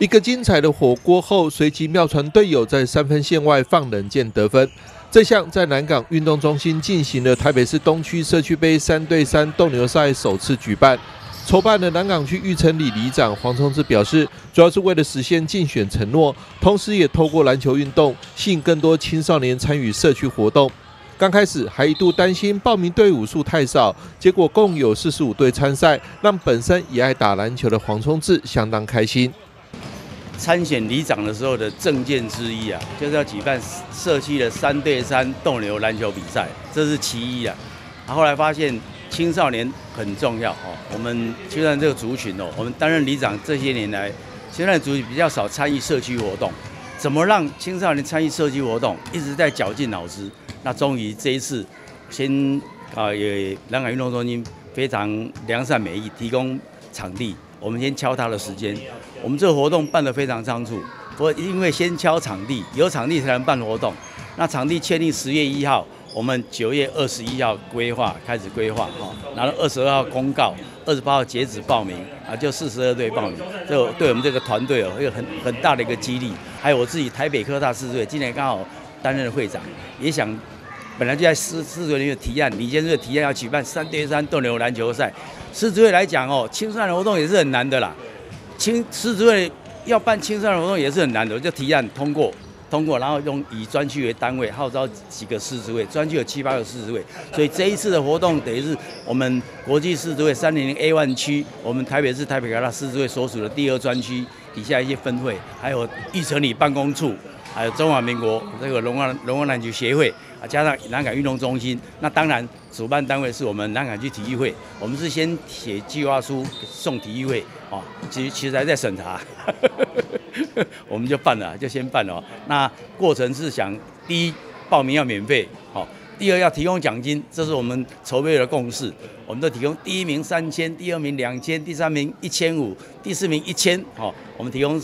一个精彩的火锅后，随即妙传队友在三分线外放冷箭得分。这项在南港运动中心进行的台北市东区社区杯三对三斗牛赛首次举办。筹办的南港区育成里里长黄崇志表示，主要是为了实现竞选承诺，同时也透过篮球运动吸引更多青少年参与社区活动。刚开始还一度担心报名队伍数太少，结果共有四十五队参赛，让本身也爱打篮球的黄崇志相当开心。参选里长的时候的证件之一啊，就是要举办社区的三对三斗牛篮球比赛，这是其一啊。后来发现青少年很重要哦，我们青少年这个族群哦，我们担任里长这些年来，青少年族群比较少参与社区活动，怎么让青少年参与社区活动，一直在绞尽脑汁。那终于这一次，先啊也南港运动中心非常良善美意，提供场地。我们先敲他的时间，我们这个活动办得非常仓促，我因为先敲场地，有场地才能办活动。那场地确定十月一号，我们九月二十一号规划开始规划，哈，然后二十二号公告，二十八号截止报名，啊，就四十二队报名，这对我们这个团队哦，有很很大的一个激励。还有我自己台北科大四队，今年刚好担任会长，也想。本来就在狮狮子会里面提案，李先生提案要举办三对三斗牛篮球赛。狮子会来讲哦，青少年活动也是很难的啦。青狮子会要办青少年活动也是很难的，就提案通过，通过，然后用以专区为单位号召几个狮子会，专区有七八个狮子会，所以这一次的活动等于是我们国际狮子会三零零 A one 区，我们台北市台北高大狮子会所属的第二专区底下一些分会，还有义城里办公处。还有中华民国这个龙王龙王篮球协会啊，加上南港运动中心，那当然主办单位是我们南港区体育会。我们是先写计划书送体育会啊，其实其实还在审查，我们就办了，就先办了。那过程是想，第一报名要免费，好；第二要提供奖金，这是我们筹备的共识。我们都提供第一名三千，第二名两千，第三名一千五，第四名一千，好，我们提供。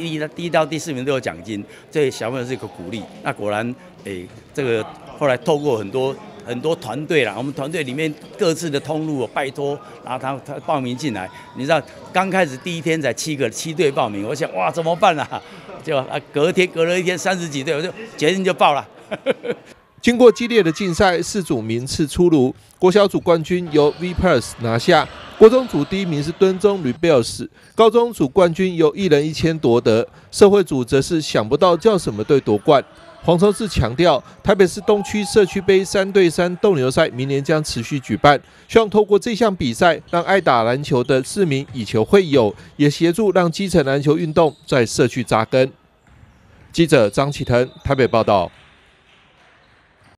第一到第一到第四名都有奖金，这小朋友是一个鼓励。那果然，诶，这个后来透过很多很多团队啦，我们团队里面各自的通路，拜托，然后他他报名进来。你知道，刚开始第一天才七个七队报名，我想哇怎么办啊？就啊隔天隔了一天三十几队，我就决定就报了。经过激烈的竞赛，四组名次出炉。国小组冠军由 V Plus 拿下，国中组第一名是敦中 Rebels，高中组冠军由一人一千夺得，社会组则是想不到叫什么队夺冠。黄崇志强调，台北市东区社区杯三对三斗牛赛明年将持续举办，希望透过这项比赛，让爱打篮球的市民以球会友，也协助让基层篮球运动在社区扎根。记者张启腾台北报道。